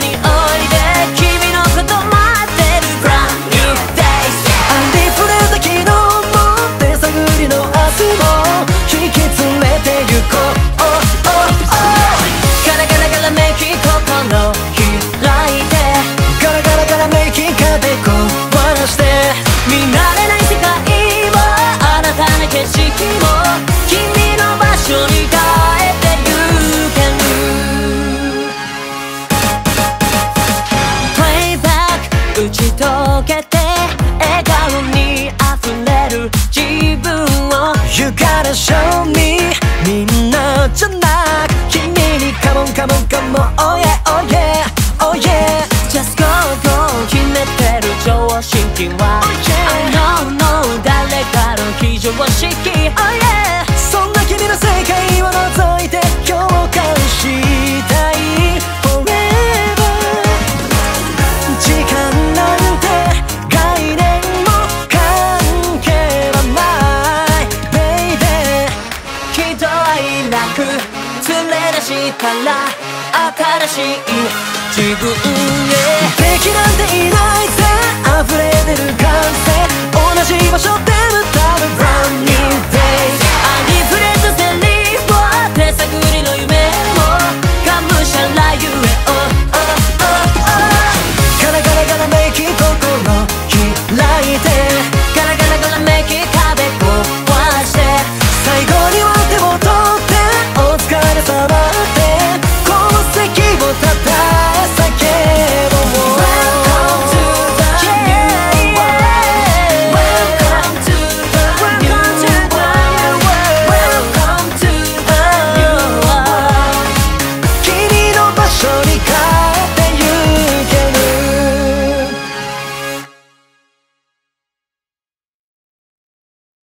money. ち解けて笑顔に溢れる自分を You gotta show me みんなじゃなく君に Come on come on come on Oh yeah oh yeah oh yeah Just go go 決めてる常識は、oh yeah. I know no 誰かの非常識 Oh yeah 夢出したら新しい自分へ